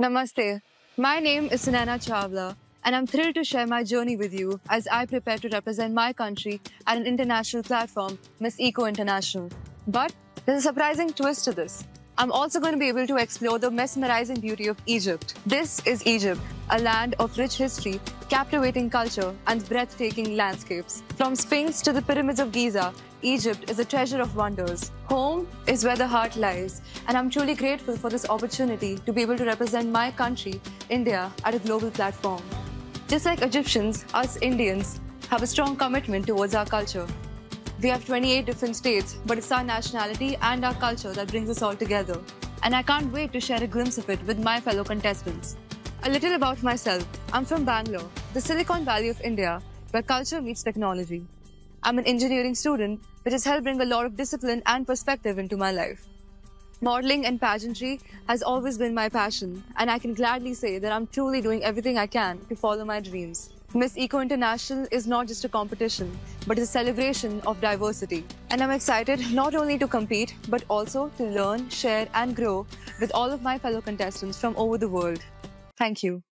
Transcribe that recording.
Namaste. My name is Sunaina Chawla, and I'm thrilled to share my journey with you as I prepare to represent my country at an international platform, Miss Eco International. But there's a surprising twist to this. I'm also going to be able to explore the mesmerizing beauty of Egypt. This is Egypt, a land of rich history, captivating culture, and breathtaking landscapes. From Sphinx to the pyramids of Giza, Egypt is a treasure of wonders. Home is where the heart lies, and I'm truly grateful for this opportunity to be able to represent my country, India, at a global platform. Just like Egyptians, us Indians have a strong commitment towards our culture. We have 28 different states, but it's our nationality and our culture that brings us all together. And I can't wait to share a glimpse of it with my fellow contestants. A little about myself. I'm from Bangalore, the Silicon Valley of India, where culture meets technology. I'm an engineering student, which has helped bring a lot of discipline and perspective into my life. Modeling and pageantry has always been my passion, and I can gladly say that I'm truly doing everything I can to follow my dreams. Miss Eco International is not just a competition, but a celebration of diversity. And I'm excited not only to compete, but also to learn, share, and grow with all of my fellow contestants from over the world. Thank you.